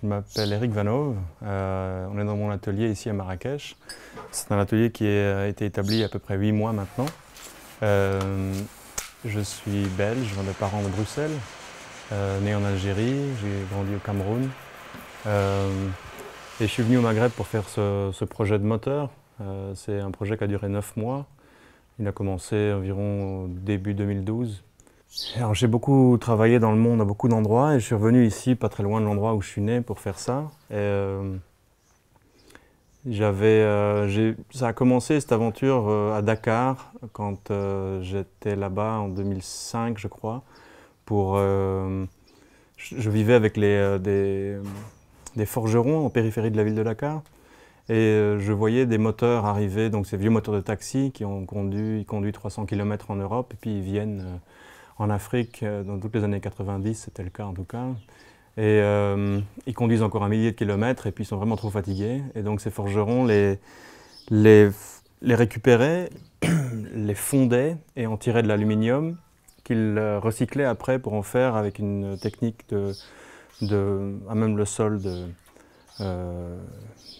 je m'appelle Eric Vanov. Euh, on est dans mon atelier ici à Marrakech. C'est un atelier qui a été établi il y a à peu près 8 mois maintenant. Euh, je suis belge, je viens de parents de Bruxelles, euh, né en Algérie, j'ai grandi au Cameroun. et je suis venu au Maghreb pour faire ce, ce projet de moteur. C'est un projet qui a duré 9 mois. Il a commencé environ au début 2012 j'ai beaucoup travaillé dans le monde à beaucoup d'endroits et je suis revenu ici, pas très loin de l'endroit où je suis né, pour faire ça. Euh, j'avais, euh, ça a commencé cette aventure euh, à Dakar quand j'étais là-bas en 2005, je crois. Pour, je, vivais avec les, des, des, forgerons en périphérie de la ville de Dakar et je voyais des moteurs arriver, donc ces vieux moteurs de taxi qui ont conduit, ils conduisent 300 km en Europe et puis ils viennent en Afrique, euh, dans toutes les années 90, c'était le cas en tout cas. Et euh, ils conduisent encore un millier de kilomètres et puis ils sont vraiment trop fatigués. Et donc ces forgerons les, les, les récupéraient, les fondaient et en tiraient de l'aluminium qu'ils euh, recyclaient après pour en faire avec une technique de, de à même le sol de,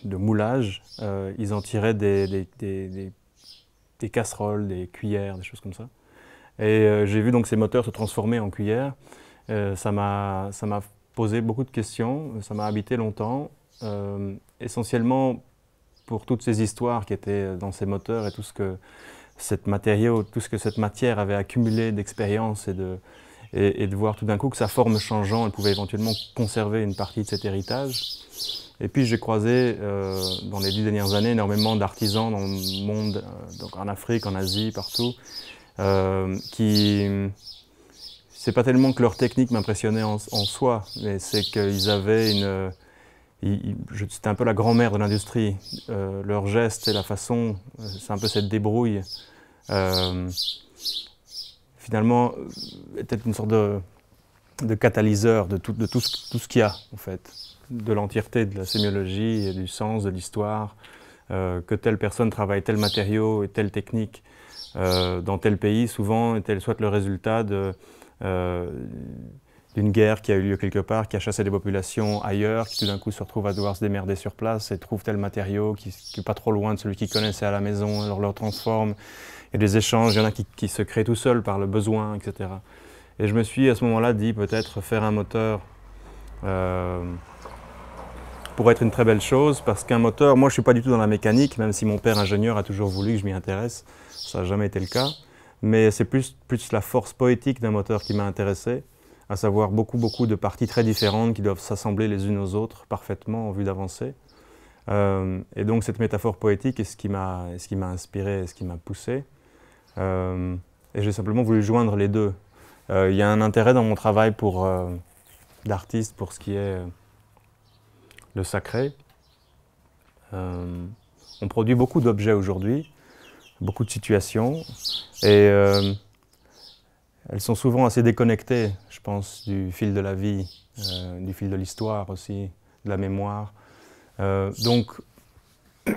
de moulage. ils en tiraient des, des, des, des casseroles, des cuillères, des choses comme ça. Et euh, j'ai vu donc ces moteurs se transformer en cuillère. Euh, ça m'a posé beaucoup de questions, ça m'a habité longtemps, euh, essentiellement pour toutes ces histoires qui étaient dans ces moteurs et tout ce que cette matériau, tout ce que cette matière avait accumulé d'expérience et de, et, de voir tout d'un coup que sa forme changeant, elle pouvait éventuellement conserver une partie de cet héritage. Et puis j'ai croisé dans les dix dernières années énormément d'artisans dans le monde, donc en Afrique, en Asie, partout, euh, qui c'est pas tellement que leur technique m'impressionnait en, soi, mais c'est qu'ils avaient une. C'était un peu la grand-mère de l'industrie. Euh, leurs gestes et la façon, euh, c'est un peu cette débrouille. Euh, finalement, était une sorte de, catalyseur de tout, ce, tout qu'il y a, en fait, de l'entièreté de la sémiologie et du sens de l'histoire, que telle personne travaille tel matériau et telle technique. Euh, dans tel pays, souvent, est soit le résultat euh, d'une guerre qui a eu lieu quelque part, qui a chassé des populations ailleurs, qui tout d'un coup se retrouvent à devoir se démerder sur place et trouvent tel matériau qui n'est pas trop loin de celui qu'ils connaissaient à la maison, alors le transforme. A des échanges, il y en a qui, se créent tout seuls par le besoin, etc. Et je me suis à ce moment-là dit peut-être faire un moteur euh, pour être une très belle chose, parce qu'un moteur, moi je ne suis pas du tout dans la mécanique, même si mon père ingénieur a toujours voulu que je m'y intéresse. Ça n'a jamais été le cas. Mais c'est plus, plus la force poétique d'un moteur qui m'a intéressé, à savoir beaucoup, beaucoup de parties très différentes qui doivent s'assembler les unes aux autres parfaitement en vue d'avancer. Euh, et donc cette métaphore poétique est ce qui m'a inspiré, et ce qui m'a poussé. Euh, et j'ai simplement voulu joindre les deux. Euh, il y a un intérêt dans mon travail pour d'artiste pour ce qui est le sacré. on produit beaucoup d'objets aujourd'hui, beaucoup de situations. Et euh, elles sont souvent assez déconnectées, je pense, du fil de la vie, euh, du fil de l'histoire aussi, de la mémoire. Euh, donc,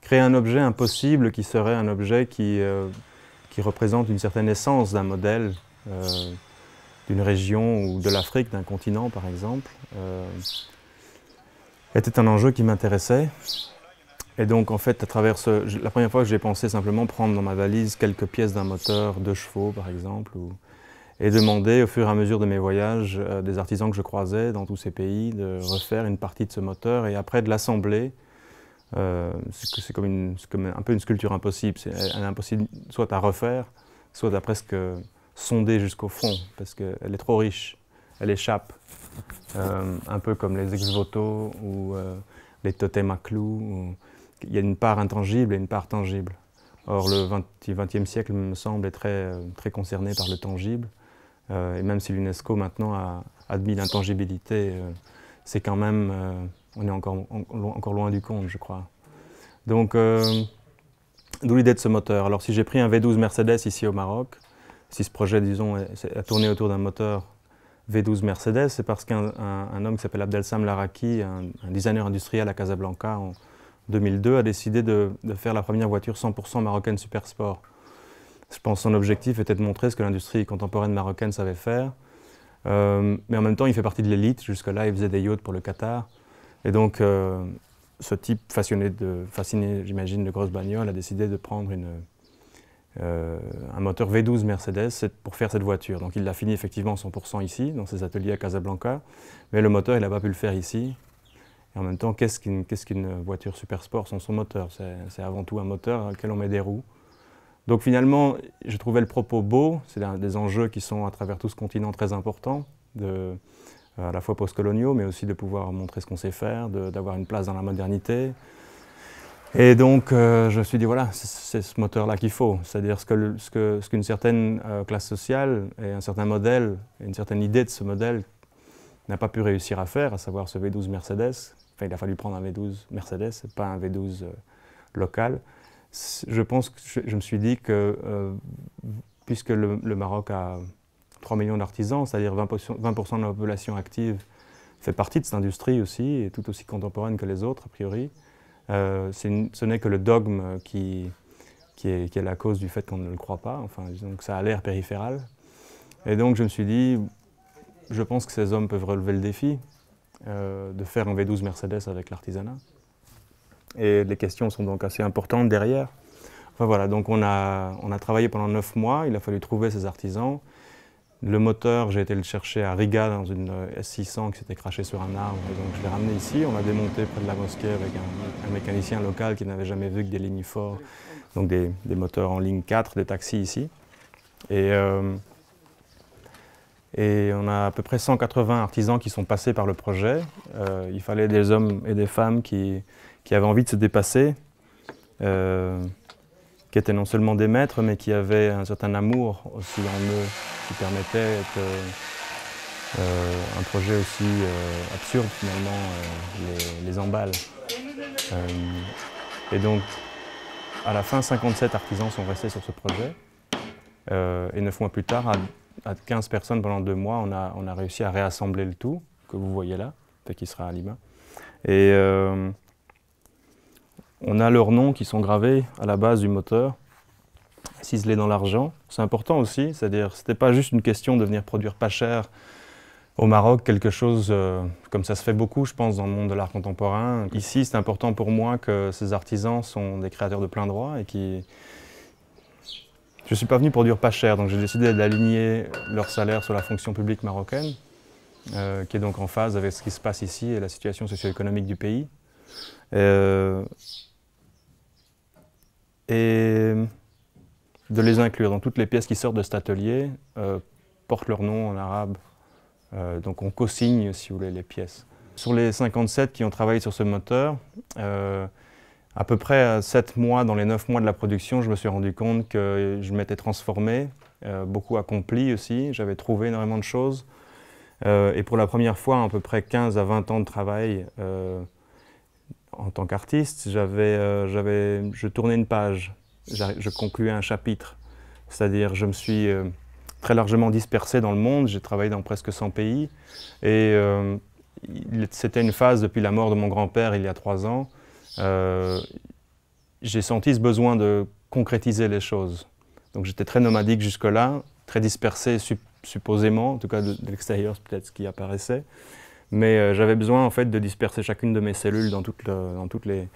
créer un objet impossible qui serait un objet qui représente une certaine essence d'un modèle, d'une région ou de l'Afrique, d'un continent par exemple, était un enjeu qui m'intéressait. Et donc, en fait, à travers ce, la première fois que j'ai pensé simplement prendre dans ma valise quelques pièces d'un moteur, deux chevaux par exemple, et demander au fur et à mesure de mes voyages euh, des artisans que je croisais dans tous ces pays de refaire une partie de ce moteur et après de l'assembler. Euh, c'est comme, comme, un peu une sculpture impossible. C'est impossible soit à refaire, soit à presque sonder jusqu'au fond, parce qu'elle est trop riche, elle échappe. Euh, un peu comme les ex-voto ou les totems à il y a une part intangible et une part tangible. Or, le XXe siècle, me semble, est très, euh, très concerné par le tangible. Euh, et même si l'UNESCO maintenant a admis l'intangibilité, euh, c'est quand même, on est encore, encore loin du compte, je crois. Donc, d'où l'idée de ce moteur. Alors, si j'ai pris un V12 Mercedes ici au Maroc, si ce projet, disons, a tourné autour d'un moteur V12 Mercedes, c'est parce qu'un homme qui s'appelle Abdelsam Laraki, un, designer industriel à Casablanca, 2002, a décidé de, faire la première voiture 100% marocaine super sport. Je pense que son objectif était de montrer ce que l'industrie contemporaine marocaine savait faire. mais en même temps, il fait partie de l'élite. Jusque-là, il faisait des yachts pour le Qatar. Et donc, ce type de, fasciné, j'imagine, de grosses bagnoles, a décidé de prendre une, euh, un moteur V12 Mercedes pour faire cette voiture. Donc il l'a fini effectivement 100% ici, dans ses ateliers à Casablanca, mais le moteur, il n'a pas pu le faire ici. Et en même temps, qu'est-ce qu'une voiture super sport sans son moteur? C'est avant tout un moteur à lequel on met des roues. Donc finalement, je trouvais le propos beau, c'est des enjeux qui sont à travers tout ce continent très importants, à la fois post-coloniaux, mais aussi de pouvoir montrer ce qu'on sait faire, d'avoir une place dans la modernité, et donc, euh, je me suis dit, voilà, c'est ce moteur-là qu'il faut. C'est-à-dire ce qu'une que, ce qu'une certaine euh, classe sociale et un certain modèle, une certaine idée de ce modèle n'a pas pu réussir à faire, à savoir ce V12 Mercedes. Enfin, il a fallu prendre un V12 Mercedes, pas un V12 euh, local. Je pense que je, me suis dit que, puisque le, Maroc a 3 millions d'artisans, c'est-à-dire 20%, 20 de la population active fait partie de cette industrie aussi, et tout aussi contemporaine que les autres, a priori, ce n'est que le dogme qui, est, la cause du fait qu'on ne le croit pas. Donc ça a l'air périphéral. Et donc je me suis dit, je pense que ces hommes peuvent relever le défi euh, de faire un V12 Mercedes avec l'artisanat. Et les questions sont donc assez importantes derrière. Enfin voilà, donc on a, on a travaillé pendant neuf mois, il a fallu trouver ces artisans. Le moteur, j'ai été le chercher à Riga dans une euh, S600 qui s'était crachée sur un arbre. Donc je l'ai ramené ici. On l'a démonté près de la mosquée avec un, mécanicien local qui n'avait jamais vu que des lignes forts, donc des, moteurs en ligne 4, des taxis ici. Et, euh, et, on a à peu près 180 artisans qui sont passés par le projet. Euh, il fallait des hommes et des femmes qui, qui avaient envie de se dépasser qui étaient non seulement des maîtres, mais qui avaient un certain amour aussi en eux, qui permettait que euh, un projet aussi euh, absurde finalement euh, les, emballe. et donc, à la fin, 57 artisans sont restés sur ce projet. et neuf mois plus tard, à, 15 personnes pendant deux mois, on a, on a réussi à réassembler le tout, que vous voyez là, qui sera à Lima. On a leurs noms qui sont gravés à la base du moteur, ciselés dans l'argent. C'est important aussi, c'est-à-dire c'était pas juste une question de venir produire pas cher au Maroc, quelque chose euh, comme ça se fait beaucoup, je pense, dans le monde de l'art contemporain. Ici, c'est important pour moi que ces artisans sont des créateurs de plein droit et qui... Je ne suis pas venu produire pas cher, donc j'ai décidé d'aligner leur salaire sur la fonction publique marocaine, euh, qui est donc en phase avec ce qui se passe ici et la situation socio-économique du pays. Euh, et de les inclure dans toutes les pièces qui sortent de cet atelier, euh, portent leur nom en arabe. Euh, donc on co-signe, si vous voulez, les pièces. Sur les 57 qui ont travaillé sur ce moteur, euh, à peu près 7 mois, dans les 9 mois de la production, je me suis rendu compte que je m'étais transformé, beaucoup accompli aussi, j'avais trouvé énormément de choses. et pour la première fois, à peu près 15 à 20 ans de travail, tant qu'artiste, j'avais, euh, je tournais une page, je concluais un chapitre. C'est-à-dire, je me suis euh, très largement dispersé dans le monde, j'ai travaillé dans presque 100 pays, et euh, c'était une phase depuis la mort de mon grand-père il y a trois ans. j'ai senti ce besoin de concrétiser les choses. Donc j'étais très nomadique jusque-là, très dispersé supposément, en tout cas de, de l'extérieur, peut-être ce qui apparaissait. Mais euh, j'avais besoin en fait de disperser chacune de mes cellules dans, toutes les,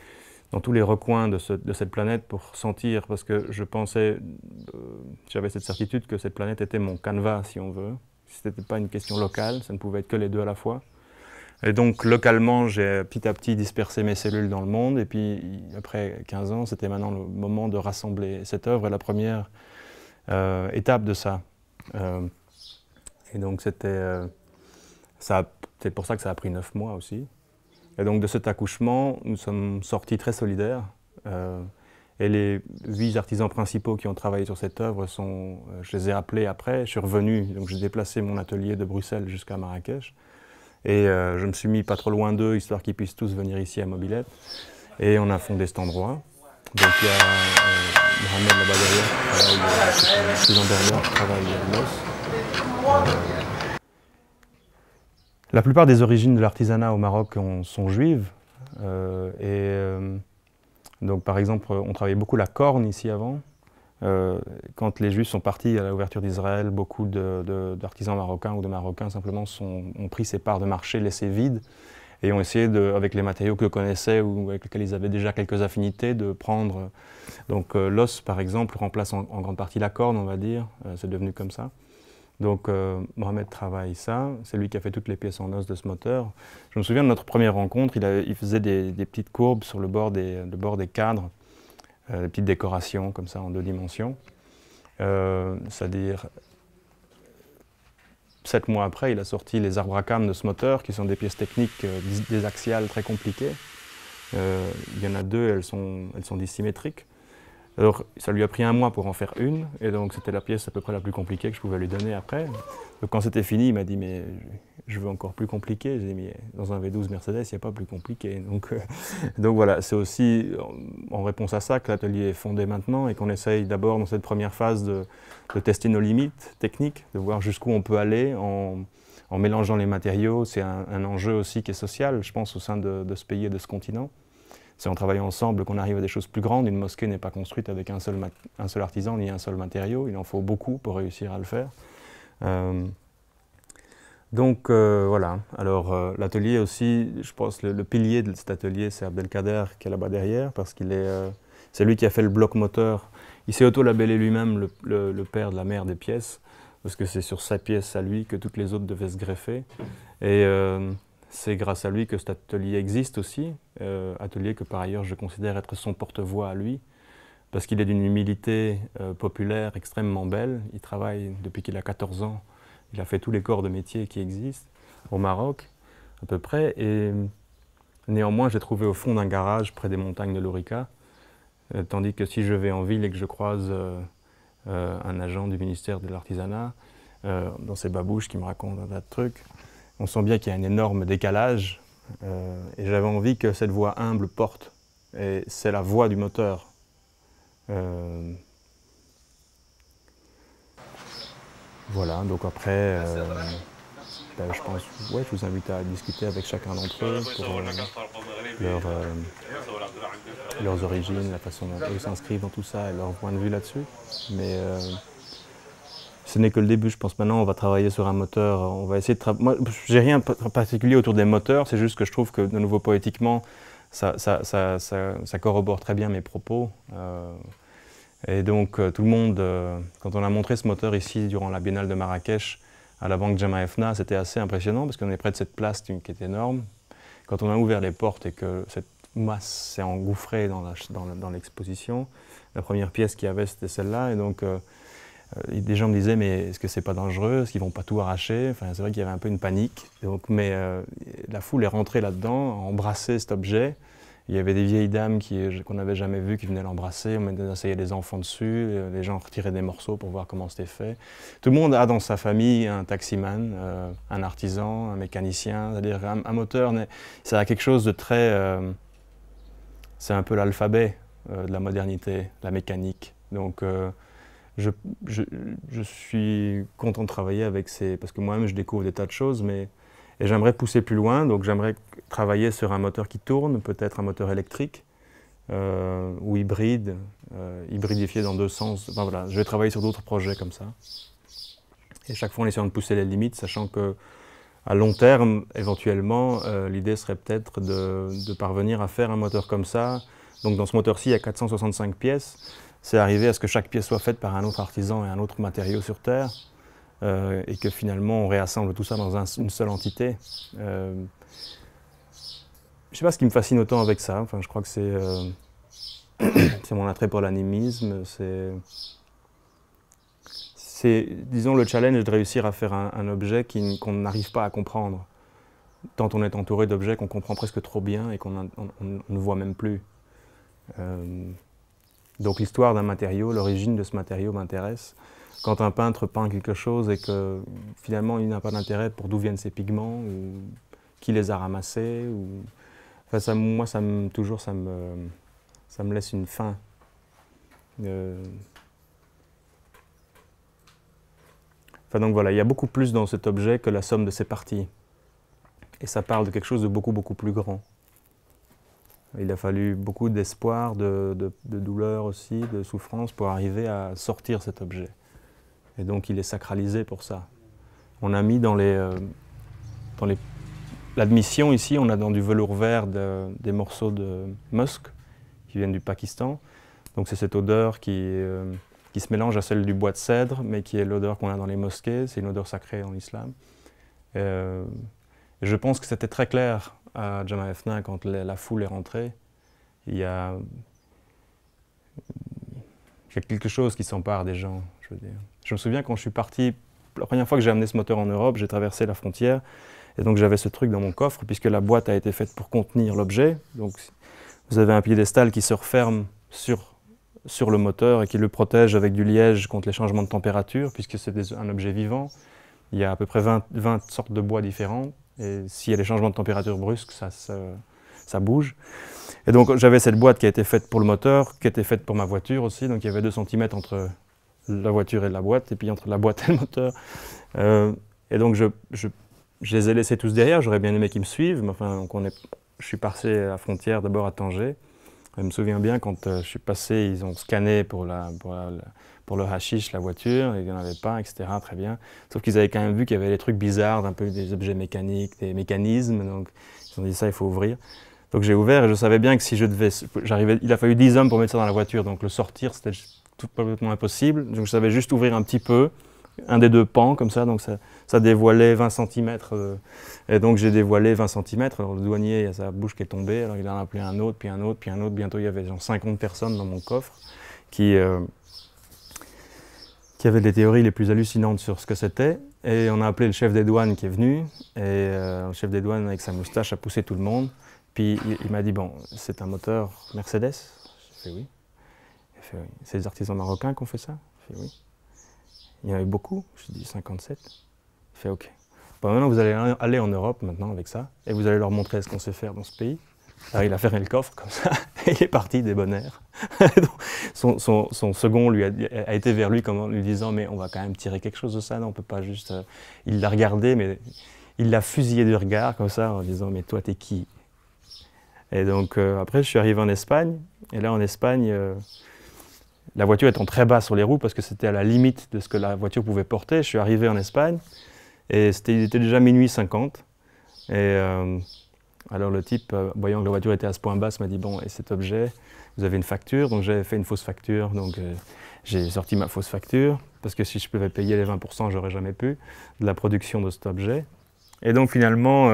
tous les recoins de, cette planète pour sentir, parce que je pensais, euh, j'avais cette certitude que cette planète était mon canevas, si on veut. Ce n'était pas une question locale, ça ne pouvait être que les deux à la fois. Et donc localement, j'ai petit à petit dispersé mes cellules dans le monde, et puis après 15 ans, c'était maintenant le moment de rassembler. Cette œuvre est la première euh, étape de ça. et donc c'était... c'est pour ça que ça a pris neuf mois aussi. Et donc de cet accouchement, nous sommes sortis très solidaires. Euh, et les huit artisans principaux qui ont travaillé sur cette œuvre, sont, euh, je les ai appelés après. Je suis revenu, donc j'ai déplacé mon atelier de Bruxelles jusqu'à Marrakech. Et euh, je me suis mis pas trop loin d'eux, histoire qu'ils puissent tous venir ici à Mobilette. Et on a fondé cet endroit. Donc il y a Mohamed là-bas derrière, qui travaille, qui travaille à Los. La plupart des origines de l'artisanat au Maroc sont juives. Euh, et euh, donc, par exemple, on travaillait beaucoup la corne ici avant. Euh, quand les Juifs sont partis à l'ouverture d'Israël, beaucoup d'artisans marocains ou de Marocains simplement ont pris ces parts de marché laissées vides et ont essayé, de, avec les matériaux qu'ils connaissaient ou avec lesquels ils avaient déjà quelques affinités, de prendre. Donc l'os, par exemple, remplace en, grande partie la corne, on va dire. C'est devenu comme ça. Donc Mohamed travaille ça. C'est lui qui a fait toutes les pièces en os de ce moteur. Je me souviens de notre première rencontre, il, faisait des, petites courbes sur le bord des, le bord des cadres euh, des petites décorations comme ça en deux dimensions. Euh, c'est-à-dire, sept mois après, il a sorti les arbres à cam de ce moteur, qui sont des pièces techniques euh, des axiales très compliquées. il y en a deux, elles sont, elles sont dissymétriques. Alors, ça lui a pris un mois pour en faire une, et donc c'était la pièce à peu près la plus compliquée que je pouvais lui donner après. Donc, quand c'était fini, il m'a dit, mais je veux encore plus compliqué. J'ai mais dans un V12 Mercedes, il n'y a pas plus compliqué. Donc, euh, donc voilà, c'est aussi en réponse à ça que l'atelier est fondé maintenant et qu'on essaye d'abord dans cette première phase de, tester nos limites techniques, de voir jusqu'où on peut aller en, mélangeant les matériaux. C'est un, enjeu aussi qui est social, je pense, au sein de ce pays et de ce continent c'est en travaillant ensemble qu'on arrive à des choses plus grandes. Une mosquée n'est pas construite avec un seul, un seul, artisan ni un seul matériau. Il en faut beaucoup pour réussir à le faire. Euh, donc euh, voilà, alors euh, l'atelier aussi, je pense le, pilier de cet atelier c'est Abdelkader qui est là-bas derrière parce qu'il est, c'est lui qui a fait le bloc moteur. Il s'est auto-labellé lui-même le, le, père de la mère des pièces parce que c'est sur sa pièce à lui que toutes les autres devaient se greffer. Et c'est grâce à lui que cet atelier existe aussi, euh, atelier que par ailleurs je considère être son porte-voix à lui, parce qu'il est d'une humilité euh, populaire extrêmement belle. Il travaille depuis qu'il a 14 ans, il a fait tous les corps de métier qui existent au Maroc, à peu près, et néanmoins j'ai trouvé au fond d'un garage près des montagnes de l'Orica, euh, tandis que si je vais en ville et que je croise un agent du ministère de l'Artisanat, dans ses babouches qui me raconte un tas de trucs, on sent bien qu'il y a un énorme décalage. Euh, et j'avais envie que cette voix humble porte. Et c'est la voix du moteur. Euh, voilà, donc après, euh, ben, je pense, ouais, je vous invite à discuter avec chacun d'entre eux pour leurs origines, la façon dont ils s'inscrivent dans tout ça et leur point de vue là-dessus. Ce n'est que le début, je pense. Maintenant, on va travailler sur un moteur. On va essayer de Moi, j'ai rien de particulier autour des moteurs. C'est juste que je trouve que, de nouveau, poétiquement, ça, corrobore très bien mes propos. Euh, et donc, euh, tout le monde, euh, quand on a montré ce moteur ici durant la Biennale de Marrakech à la banque Jamaefna, c'était assez impressionnant parce qu'on est près de cette place qui est énorme. Quand on a ouvert les portes et que cette masse s'est engouffrée dans l'exposition, la, première pièce qu'il y avait, c'était celle-là. Et donc, des gens me disaient, mais est-ce que c'est pas dangereux? Est-ce qu'ils vont pas tout arracher? Enfin, C'est vrai qu'il y avait un peu une panique. Donc, mais euh, la foule est rentrée là-dedans, a embrassé cet objet. Il y avait des vieilles dames qu'on n'avait jamais vues qui venaient l'embrasser. On essayait des enfants dessus. Euh, les gens retiraient des morceaux pour voir comment c'était fait. Tout le monde a dans sa famille un taximan, un artisan, un mécanicien. C'est-à-dire un, moteur, ça a quelque chose de très. c'est un peu l'alphabet de la modernité, la mécanique. Donc je, suis content de travailler avec ces... Parce que moi-même, je découvre des tas de choses, mais... Et j'aimerais pousser plus loin, donc j'aimerais travailler sur un moteur qui tourne, peut-être un moteur électrique euh, ou hybride, euh, hybridifié dans deux sens. Enfin, voilà, je vais travailler sur d'autres projets comme ça. Et chaque fois en essayant de pousser les limites, sachant que à long terme, éventuellement, euh, l'idée serait peut-être de, parvenir à faire un moteur comme ça. Donc dans ce moteur-ci, il y a 465 pièces c'est arriver à ce que chaque pièce soit faite par un autre artisan et un autre matériau sur Terre, euh, et que finalement on réassemble tout ça dans une seule entité. Euh, je ne sais pas ce qui me fascine autant avec ça, enfin, je crois que c'est euh, mon attrait pour l'animisme, c'est disons, le challenge de réussir à faire un, objet qu'on n'arrive pas à comprendre. Tant on est entouré d'objets qu'on comprend presque trop bien et qu'on ne voit même plus. Donc l'histoire d'un matériau, l'origine de ce matériau m'intéresse. Quand un peintre peint quelque chose et que finalement il n'a pas d'intérêt pour d'où viennent ses pigments ou qui les a ramassés, moi ça me, toujours ça me laisse une faim. Euh, enfin donc voilà, il y a beaucoup plus dans cet objet que la somme de ses parties. Et ça parle de quelque chose de beaucoup beaucoup plus grand. Il a fallu beaucoup d'espoir, de, douleur aussi, de souffrance pour arriver à sortir cet objet. Et donc il est sacralisé pour ça. On a mis dans. Euh, L'admission ici, on a dans du velours vert des morceaux de musk qui viennent du Pakistan. Donc c'est cette odeur qui, euh, qui se mélange à celle du bois de cèdre, mais qui est l'odeur qu'on a dans les mosquées. C'est une odeur sacrée en islam. Euh, je pense que c'était très clair à Jama Efna quand la foule est rentrée. Il y a, quelque chose qui s'empare des gens. Je me souviens quand je suis parti, la première fois que j'ai amené ce moteur en Europe, j'ai traversé la frontière. Et donc j'avais ce truc dans mon coffre, puisque la boîte a été faite pour contenir l'objet. Donc vous avez un piédestal qui se referme sur, sur le moteur et qui le protège avec du liège contre les changements de température, puisque c'est un objet vivant. Il y a à peu près 20, 20 sortes de bois différents. Et s'il y a des changements de température brusques, ça, bouge. Et donc j'avais cette boîte qui a été faite pour le moteur, qui a été faite pour ma voiture aussi. Donc il y avait 2 cm entre la voiture et la boîte, et puis entre la boîte et le moteur. Euh, et donc je, les ai laissés tous derrière, j'aurais bien aimé qu'ils me suivent, mais enfin, donc je suis passé à la frontière d'abord à Tanger. Je me souviens bien quand euh, je suis passé, ils ont scanné pour, la, le hashish la voiture, il n'y en avait pas, etc. Très bien. Sauf qu'ils avaient quand même vu qu'il y avait des trucs bizarres, un peu des objets mécaniques, des mécanismes, donc ils ont dit ça, il faut ouvrir. Donc j'ai ouvert et je savais bien que si je devais, j'arrivais, il a fallu 10 hommes pour mettre ça dans la voiture, donc le sortir c'était tout complètement impossible. Donc je savais juste ouvrir un petit peu, un des deux pans comme ça, donc ça, dévoilait 20 cm. Euh, et donc j'ai dévoilé 20 cm. Alors le douanier, il a sa bouche qui est tombée, alors il en a appelé un autre, puis un autre, puis un autre. Bientôt il y avait genre 50 personnes dans mon coffre qui, euh, qui avaient des théories les plus hallucinantes sur ce que c'était. Et on a appelé le chef des douanes qui est venu. Et euh, le chef des douanes, avec sa moustache, a poussé tout le monde. Puis il, m'a dit Bon, c'est un moteur Mercedes J'ai fait oui. oui. C'est des artisans marocains qui ont fait ça J'ai fait oui. Il y en a eu beaucoup. Je dit 57. Il fait OK. Bon, maintenant, vous allez aller en Europe maintenant avec ça, et vous allez leur montrer ce qu'on sait faire dans ce pays. Alors, il a fermé le coffre comme ça, et il est parti des bon son, son, second lui a, été vers lui comme en lui disant Mais on va quand même tirer quelque chose de ça, non, on peut pas juste. Euh, il l'a regardé, mais il l'a fusillé du regard comme ça en disant Mais toi, t'es qui? Et donc, euh, après, je suis arrivé en Espagne, et là, en Espagne, euh, la voiture étant très bas sur les roues parce que c'était à la limite de ce que la voiture pouvait porter, je suis arrivé en Espagne. Et c'était, il était déjà minuit 50. Et alors le type, euh, voyant que la voiture était à ce point bas, m'a dit Bon, et cet objet, vous avez une facture Donc j'avais fait une fausse facture. Donc euh, j'ai sorti ma fausse facture. Parce que si je pouvais payer les 20%, j'aurais jamais pu de la production de cet objet. Et donc finalement,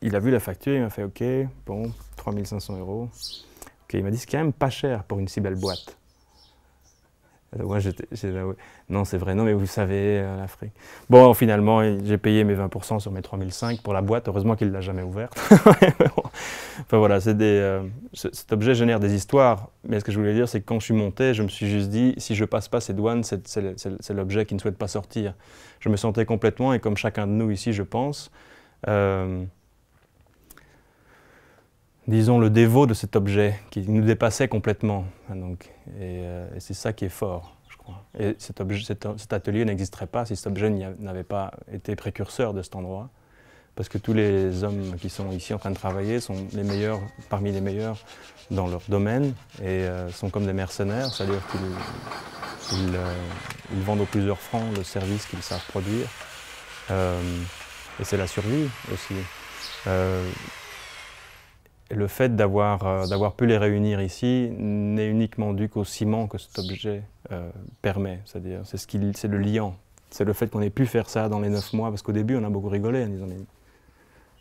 il a vu la facture, il m'a fait OK, bon, 3500 euros. Ok, il m'a dit C'est quand même pas cher pour une si belle boîte. J'étais, non, c'est vrai, non, mais vous savez, euh, l'Afrique. Bon, finalement, j'ai payé mes 20% sur mes 3005 pour la boîte. Heureusement qu'il ne l'a jamais ouverte. enfin voilà, des, euh, cet objet génère des histoires. Mais ce que je voulais dire, c'est que quand je suis monté, je me suis juste dit, si je passe pas ces douanes, c'est, l'objet qui ne souhaite pas sortir. Je me sentais complètement, et comme chacun de nous ici, je pense, euh, disons, le dévot de cet objet qui nous dépassait complètement. Donc, euh, et, c'est ça qui est fort, je crois. Et cet, atelier n'existerait pas si cet objet n'avait pas été précurseur de cet endroit. Parce que tous les hommes qui sont ici en train de travailler sont les meilleurs, parmi les meilleurs dans leur domaine et euh, sont comme des mercenaires, c'est-à-dire qu'ils euh, vendent au plusieurs francs le service qu'ils savent produire. et c'est la survie aussi le fait euh, d'avoir pu les réunir ici n'est uniquement dû qu'au ciment que cet objet euh, permet. C'est-à-dire, c'est ce c'est le liant. C'est le fait qu'on ait pu faire ça dans les neuf mois, parce qu'au début, on a beaucoup rigolé en disant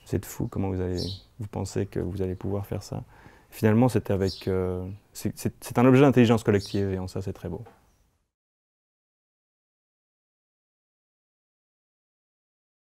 c'est fou, comment vous allez, pensez que vous allez pouvoir faire ça? Finalement, euh, c'est un objet d'intelligence collective et en ça, c'est très beau.